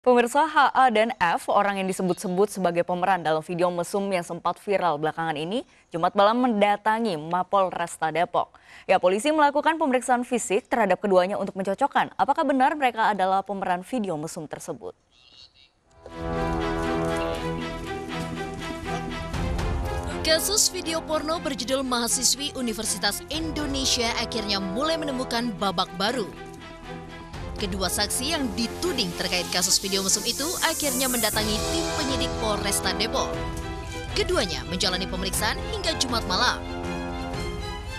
Pemirsa HA dan F, orang yang disebut-sebut sebagai pemeran dalam video mesum yang sempat viral belakangan ini, Jumat malam mendatangi Mapol Resta Depok. Ya, polisi melakukan pemeriksaan fisik terhadap keduanya untuk mencocokkan apakah benar mereka adalah pemeran video mesum tersebut. Kasus video porno berjudul Mahasiswi Universitas Indonesia akhirnya mulai menemukan babak baru. Kedua saksi yang dituding terkait kasus video mesum itu akhirnya mendatangi tim penyidik Polresta Depok. Keduanya menjalani pemeriksaan hingga Jumat malam.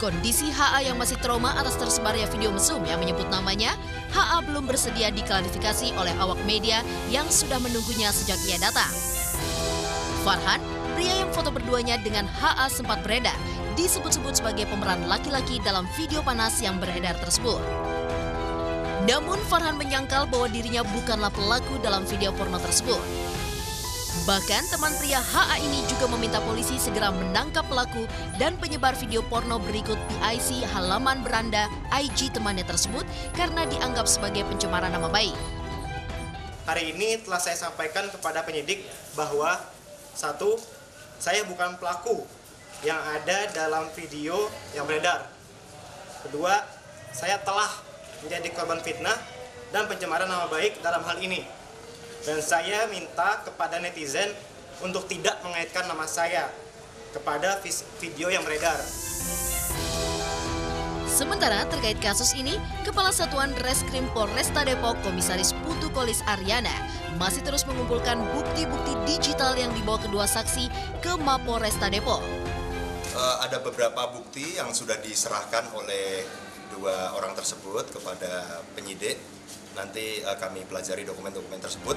Kondisi HA yang masih trauma atas tersebarnya video mesum yang menyebut namanya, HA belum bersedia diklarifikasi oleh awak media yang sudah menunggunya sejak ia datang. Farhan, pria yang foto berduanya dengan HA sempat beredar, disebut-sebut sebagai pemeran laki-laki dalam video panas yang beredar tersebut. Namun Farhan menyangkal bahwa dirinya bukanlah pelaku dalam video porno tersebut. Bahkan teman pria HA ini juga meminta polisi segera menangkap pelaku dan penyebar video porno berikut PIC halaman beranda IG temannya tersebut karena dianggap sebagai pencemaran nama baik. Hari ini telah saya sampaikan kepada penyidik bahwa satu, saya bukan pelaku yang ada dalam video yang beredar. Kedua, saya telah menjadi korban fitnah dan pencemaran nama baik dalam hal ini. Dan saya minta kepada netizen untuk tidak mengaitkan nama saya kepada video yang beredar. Sementara terkait kasus ini, Kepala Satuan Reskrim Polresta Depok Komisaris Putu Kolis Aryana masih terus mengumpulkan bukti-bukti digital yang dibawa kedua saksi ke Mapolresta Depok. Uh, ada beberapa bukti yang sudah diserahkan oleh dua orang tersebut kepada penyidik. Nanti uh, kami pelajari dokumen-dokumen tersebut.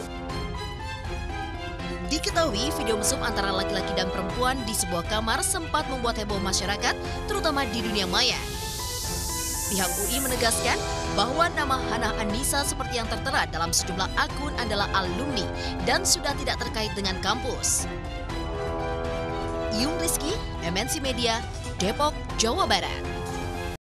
Diketahui video mesum antara laki-laki dan perempuan di sebuah kamar sempat membuat heboh masyarakat, terutama di dunia maya. Pihak UI menegaskan bahwa nama Hana Anissa seperti yang tertera dalam sejumlah akun adalah alumni dan sudah tidak terkait dengan kampus. Yung Rizky, MNC Media, Depok, Jawa Barat.